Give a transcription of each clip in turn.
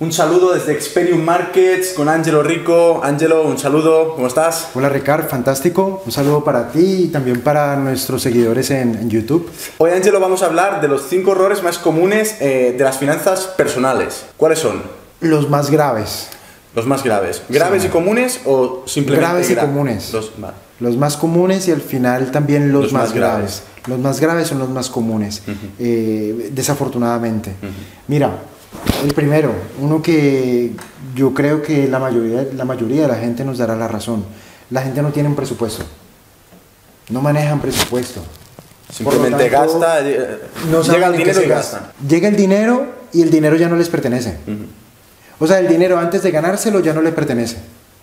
Un saludo desde Experium Markets con Angelo Rico. Angelo, un saludo, ¿cómo estás? Hola Ricard, fantástico. Un saludo para ti y también para nuestros seguidores en, YouTube. Hoy Angelo vamos a hablar de los cinco errores más comunes eh, de las finanzas personales. ¿Cuáles son? Los más graves. Los más graves. ¿Graves y comunes o simplemente graves y comunes? Los, los, más comunes y al final también los, más, graves. Los más graves son los más comunes, eh, desafortunadamente. Mira, el primero, uno que yo creo que la mayoría, la mayoría de la gente nos dará la razón. La gente no tiene un presupuesto. No manejan presupuesto. Simplemente gasta, eh, no llega el dinero y gasta. Llega el dinero y el dinero ya no les pertenece. O sea, el dinero antes de ganárselo ya no le pertenece.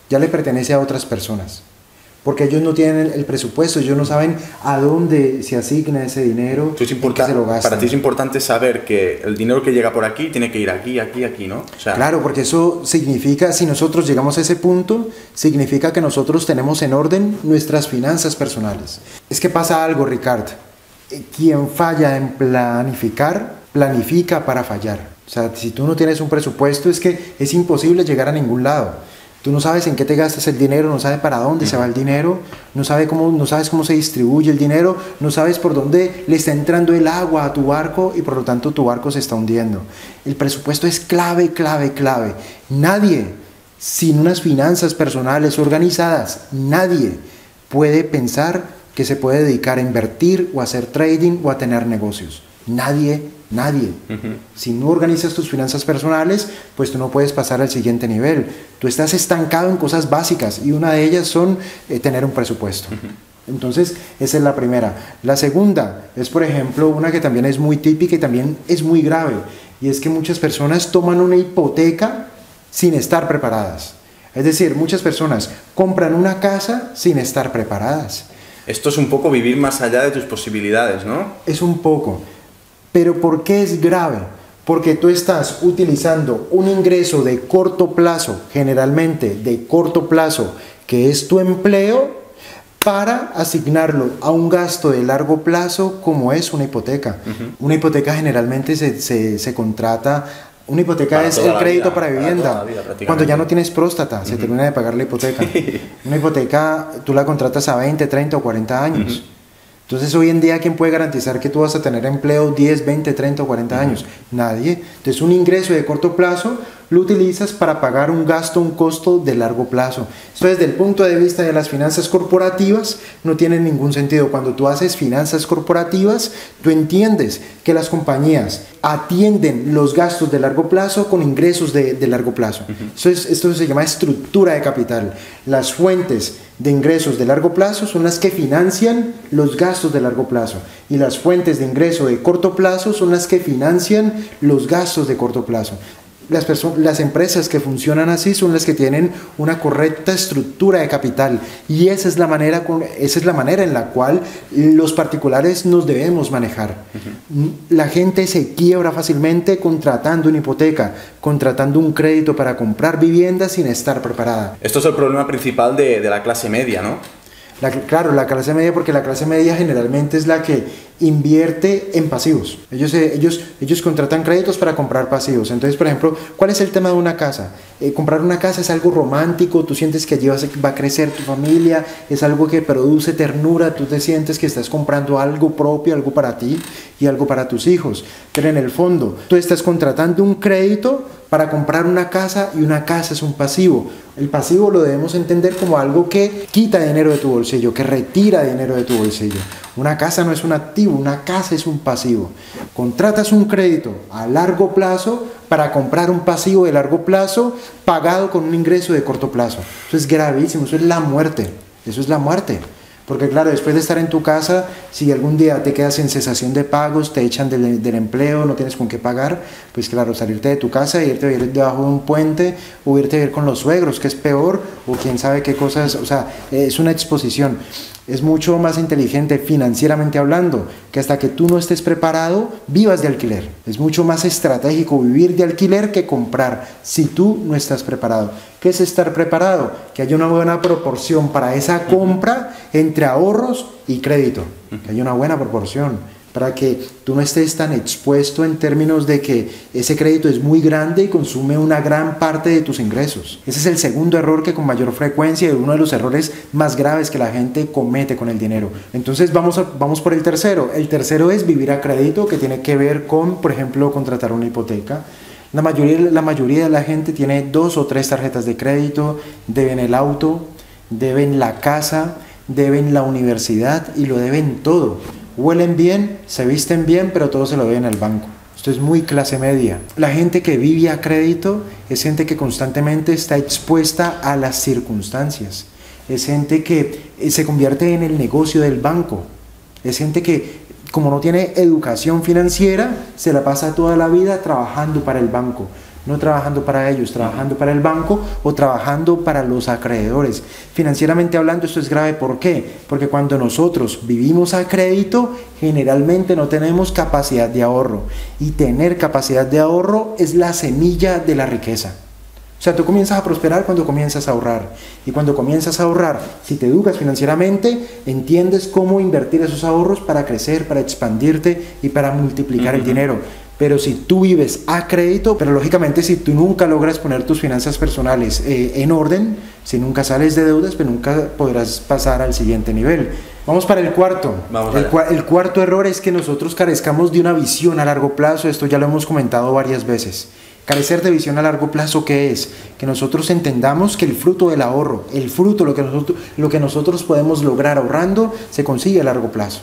Ya le pertenece a otras personas porque ellos no tienen el presupuesto, ellos no saben a dónde se asigna ese dinero, es se lo gastan. Para ti es importante saber que el dinero que llega por aquí tiene que ir aquí, aquí, aquí, ¿no? claro, porque eso significa, si nosotros llegamos a ese punto, significa que nosotros tenemos en orden nuestras finanzas personales. Es que pasa algo, Ricard. Quien falla en planificar, planifica para fallar. O sea, si tú no tienes un presupuesto, es que es imposible llegar a ningún lado. Tú no sabes en qué te gastas el dinero, no sabes para dónde se va el dinero, no, sabes cómo, no sabes cómo se distribuye el dinero, no sabes por dónde le está entrando el agua a tu barco y por lo tanto tu barco se está hundiendo. El presupuesto es clave, clave, clave. Nadie, sin unas finanzas personales organizadas, nadie puede pensar que se puede dedicar a invertir o a hacer trading o a tener negocios. Nadie Nadie. Si no organizas tus finanzas personales, pues tú no puedes pasar al siguiente nivel. Tú estás estancado en cosas básicas y una de ellas son eh, tener un presupuesto. Entonces, esa es la primera. La segunda es, por ejemplo, una que también es muy típica y también es muy grave. Y es que muchas personas toman una hipoteca sin estar preparadas. Es decir, muchas personas compran una casa sin estar preparadas. Esto es un poco vivir más allá de tus posibilidades, ¿no? Es un poco. Pero ¿por qué es grave? Porque tú estás utilizando un ingreso de corto plazo, generalmente de corto plazo, que es tu empleo, para asignarlo a un gasto de largo plazo como es una hipoteca. Una hipoteca generalmente se, se, contrata una hipoteca es el crédito para vivienda. Cuando ya no tienes próstata, se termina de pagar la hipoteca. Una hipoteca tú la contratas a 20, 30 o 40 años. Entonces hoy en día, ¿quién puede garantizar que tú vas a tener empleo 10, 20, 30 o 40 años? Nadie. Entonces un ingreso de corto plazo lo utilizas para pagar un gasto, un costo de largo plazo. Esto desde el punto de vista de las finanzas corporativas no tiene ningún sentido. Cuando tú haces finanzas corporativas, tú entiendes que las compañías atienden los gastos de largo plazo con ingresos de, largo plazo. esto se llama estructura de capital. Las fuentes de ingresos de largo plazo son las que financian los gastos de largo plazo y las fuentes de ingreso de corto plazo son las que financian los gastos de corto plazo las, las empresas que funcionan así son las que tienen una correcta estructura de capital y esa es la manera, esa es la manera en la cual los particulares nos debemos manejar. La gente se quiebra fácilmente contratando una hipoteca, contratando un crédito para comprar vivienda sin estar preparada. Esto es el problema principal de, de la clase media, ¿no? claro, la clase media, porque la clase media generalmente es la que invierte en pasivos. Ellos, ellos, ellos contratan créditos para comprar pasivos. Entonces, por ejemplo, ¿cuál es el tema de una casa? Eh, comprar una casa es algo romántico, tú sientes que allí va a crecer tu familia, es algo que produce ternura, tú te sientes que estás comprando algo propio, algo para ti y algo para tus hijos. Pero en el fondo, tú estás contratando un crédito para comprar una casa y una casa es un pasivo. El pasivo lo debemos entender como algo que quita dinero de tu bolsillo, que retira dinero de tu bolsillo. Una casa no es un activo, una casa es un pasivo. Contratas un crédito a largo plazo para comprar un pasivo de largo plazo pagado con un ingreso de corto plazo. Eso es gravísimo, eso es la muerte. Eso es la muerte. Porque claro, después de estar en tu casa, si algún día te quedas en cesación de pagos, te echan del, empleo, no tienes con qué pagar, pues claro, salirte de tu casa e irte a vivir debajo de un puente o irte a vivir con los suegros, que es peor, o quién sabe qué cosas, o sea, es una exposición es mucho más inteligente financieramente hablando que hasta que tú no estés preparado vivas de alquiler. Es mucho más estratégico vivir de alquiler que comprar si tú no estás preparado. ¿Qué es estar preparado? Que haya una buena proporción para esa compra entre ahorros y crédito. Que haya una buena proporción para que tú no estés tan expuesto en términos de que ese crédito es muy grande y consume una gran parte de tus ingresos. Ese es el segundo error que con mayor frecuencia y uno de los errores más graves que la gente comete con el dinero. Entonces vamos, vamos por el tercero. El tercero es vivir a crédito, que tiene que ver con, por ejemplo, contratar una hipoteca. La mayoría, la mayoría de la gente tiene dos o tres tarjetas de crédito, deben el auto, deben la casa, deben la universidad y lo deben todo. Huelen bien, se visten bien, pero todo se lo deben al banco. Esto es muy clase media. La gente que vive a crédito es gente que constantemente está expuesta a las circunstancias. Es gente que eh, se convierte en el negocio del banco. Es gente que, como no tiene educación financiera, se la pasa toda la vida trabajando para el banco no trabajando para ellos, trabajando para el banco o trabajando para los acreedores. Financieramente hablando, esto es grave. ¿Por qué? Porque cuando nosotros vivimos a crédito, generalmente no tenemos capacidad de ahorro. Y tener capacidad de ahorro es la semilla de la riqueza. O sea, tú comienzas a prosperar cuando comienzas a ahorrar. Y cuando comienzas a ahorrar, si te educas financieramente, entiendes cómo invertir esos ahorros para crecer, para expandirte y para multiplicar el dinero. Pero si tú vives a crédito, pero lógicamente si tú nunca logras poner tus finanzas personales eh, en orden, si nunca sales de deudas, pues nunca podrás pasar al siguiente nivel. Vamos para el cuarto. el, el, cuarto error es que nosotros carezcamos de una visión a largo plazo. Esto ya lo hemos comentado varias veces. Carecer de visión a largo plazo, ¿qué es? Que nosotros entendamos que el fruto del ahorro, el fruto, lo que nosotros, lo que nosotros podemos lograr ahorrando, se consigue a largo plazo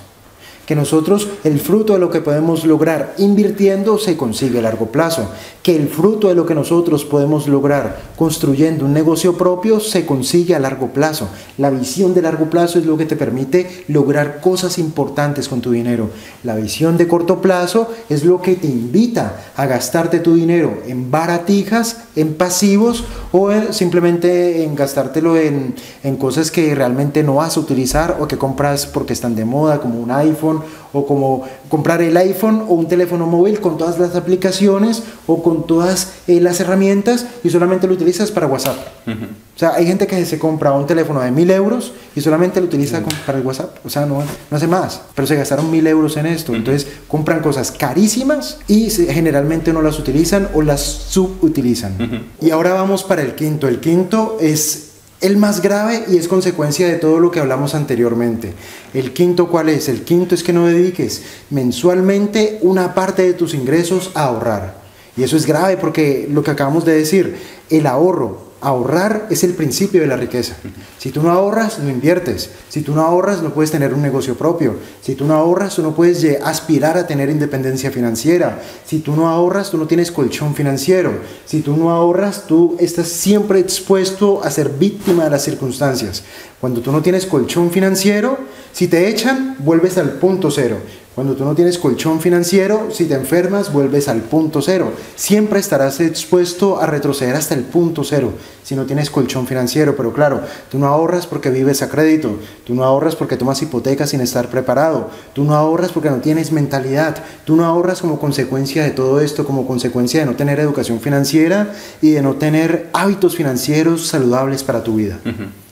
que nosotros el fruto de lo que podemos lograr invirtiendo se consigue a largo plazo, que el fruto de lo que nosotros podemos lograr construyendo un negocio propio se consigue a largo plazo. La visión de largo plazo es lo que te permite lograr cosas importantes con tu dinero. La visión de corto plazo es lo que te invita a gastarte tu dinero en baratijas, en pasivos o simplemente en gastártelo en, en cosas que realmente no vas a utilizar o que compras porque están de moda, como un iPhone o como comprar el iPhone o un teléfono móvil con todas las aplicaciones o con todas eh, las herramientas y solamente lo utilizas para WhatsApp. O sea, hay gente que se compra un teléfono de mil euros y solamente lo utiliza para el WhatsApp. O sea, no, no hace más. Pero se gastaron mil euros en esto. Entonces compran cosas carísimas y generalmente no las utilizan o las subutilizan. Y ahora vamos para el quinto. El quinto es el más grave y es consecuencia de todo lo que hablamos anteriormente. El quinto, ¿cuál es? El quinto es que no dediques mensualmente una parte de tus ingresos a ahorrar. Y eso es grave porque lo que acabamos de decir, el ahorro ahorrar es el principio de la riqueza. Si tú no ahorras, no inviertes. Si tú no ahorras, no puedes tener un negocio propio. Si tú no ahorras, tú no puedes aspirar a tener independencia financiera. Si tú no ahorras, tú no tienes colchón financiero. Si tú no ahorras, tú estás siempre expuesto a ser víctima de las circunstancias. Cuando tú no tienes colchón financiero, si te echan, vuelves al punto cero. Cuando tú no tienes colchón financiero, si te enfermas, vuelves al punto cero. Siempre estarás expuesto a retroceder hasta el punto cero si no tienes colchón financiero. Pero claro, tú no ahorras porque vives a crédito, tú no ahorras porque tomas hipotecas sin estar preparado, tú no ahorras porque no tienes mentalidad, tú no ahorras como consecuencia de todo esto, como consecuencia de no tener educación financiera y de no tener hábitos financieros saludables para tu vida.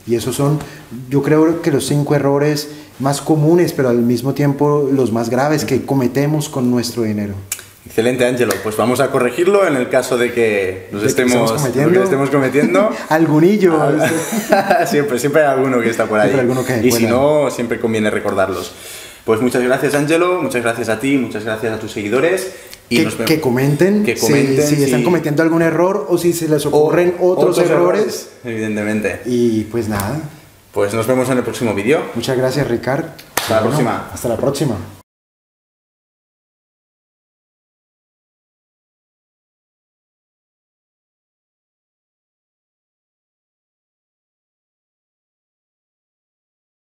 Y esos son, yo creo que los cinco errores más comunes, pero al mismo tiempo los más graves que cometemos con nuestro dinero. Excelente, Ángelo. Pues vamos a corregirlo en el caso de que nos estemos, cometiendo. estemos cometiendo. Algunillo. siempre, siempre hay alguno que está por ahí. y si no, siempre conviene recordarlos. Pues muchas gracias, Ángelo. Muchas gracias a ti, muchas gracias a tus seguidores. Y que, comenten, que comenten si, están cometiendo algún error o si se les ocurren otros, errores. Evidentemente. Y pues nada. Pues nos vemos en el próximo vídeo. Muchas gracias, Ricard. Hasta la próxima. Hasta la próxima.